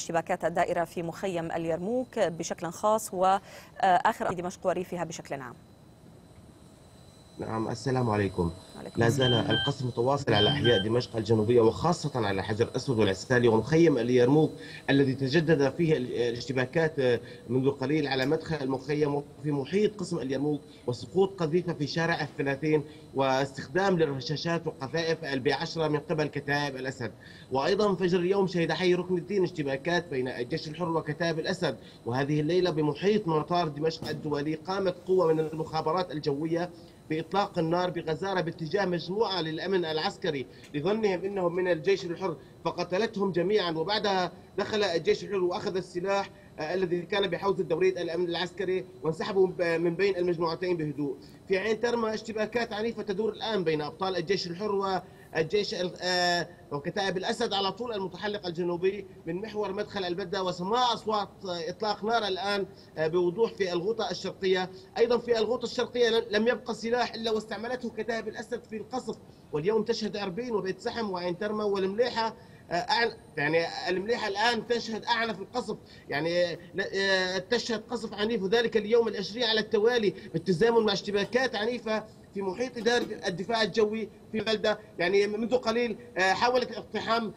اشتباكات الدائرة في مخيم اليرموك بشكل خاص وآخر دمشق وريفها بشكل عام. نعم السلام عليكم. لا زال القصف متواصل على أحياء دمشق الجنوبية وخاصة على حجر أسود والعسالي ومخيم اليرموك الذي تجدد فيه الاشتباكات منذ قليل على مدخل المخيم وفي محيط قسم اليرموك وسقوط قذيفة في شارع الثلاثين واستخدام للرشاشات وقذائف البي 10 من قبل كتائب الأسد. وأيضا فجر اليوم شهد حي ركن الدين اشتباكات بين الجيش الحر وكتائب الأسد. وهذه الليلة بمحيط مطار دمشق الدولي قامت قوة من المخابرات الجوية بإطلاق النار بغزارة باتجاه مجموعة للأمن العسكري لظنهم إنهم من الجيش الحر فقتلتهم جميعا وبعدها دخل الجيش الحر وأخذ السلاح الذي كان بحوزه دوريه الأمن العسكري وانسحبوا من بين المجموعتين بهدوء. في عين ترمى اشتباكات عنيفة تدور الآن بين أبطال الجيش الحر والجيش وكتائب الأسد على طول المتحلق الجنوبي من محور مدخل البدة وسماع أصوات إطلاق نار الآن بوضوح في الغوطة الشرقية، أيضا في الغوطة الشرقية لم يبقى سلاح إلا واستعملته كتائب الأسد في القصف، واليوم تشهد أربين وبيت سحم وعين ترمى والمليحة أعن... يعني المليحة الآن تشهد اعنف القصف. يعني تشهد قصف عنيف وذلك اليوم العشرين على التوالي. بالتزامن مع اشتباكات عنيفة في محيط إدارة الدفاع الجوي في البلدة يعني منذ قليل حاولت الاقتحام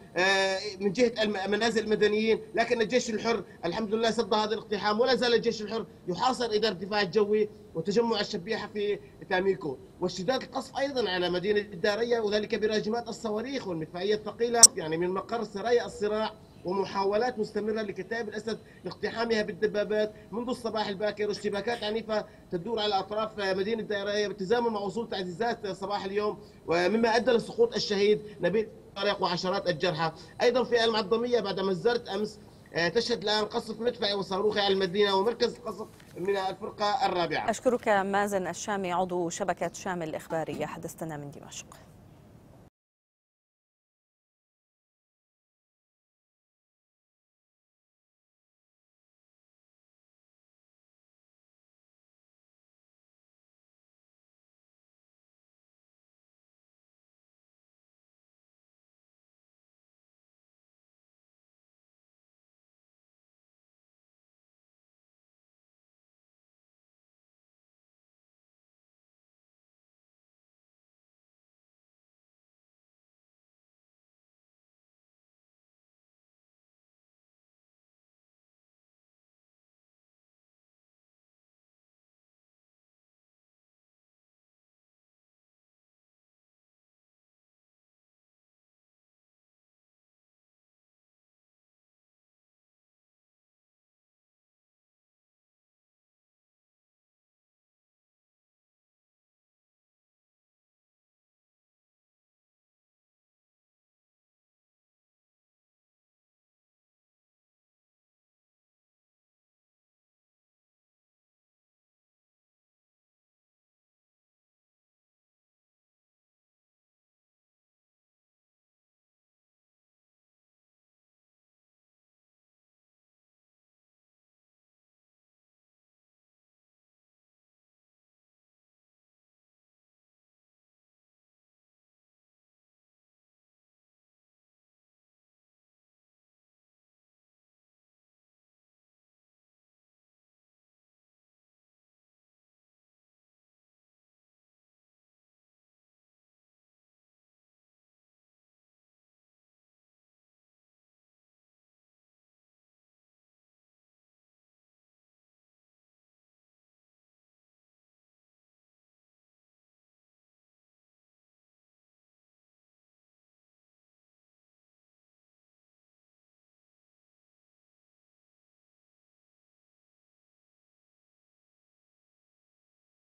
من جهة منازل المدنيين لكن الجيش الحر الحمد لله صد هذا الاقتحام ولا زال الجيش الحر يحاصر إدارة الدفاع الجوي وتجمع الشبيحة في تاميكو. واشتداد القصف أيضا على مدينة الدارية وذلك براجمات الصواريخ والمدفعية الثقيلة يعني من مقر سرايا الصراع ومحاولات مستمرة لكتائب الأسد لاقتحامها بالدبابات منذ الصباح الباكر. واشتباكات عنيفة تدور على أطراف مدينة الدائرية بالتزامن مع وصول تعزيزات صباح اليوم ومما أدى لسقوط الشهيد نبيل طارق وعشرات الجرحى. أيضا في المعظمية بعدما زرت أمس تشهد الآن قصف مدفعي وصاروخي على المدينة ومركز قصف من الفرقة الرابعة. أشكرك مازن الشامي عضو شبكة شامل الإخبارية. حدثتنا من دمشق.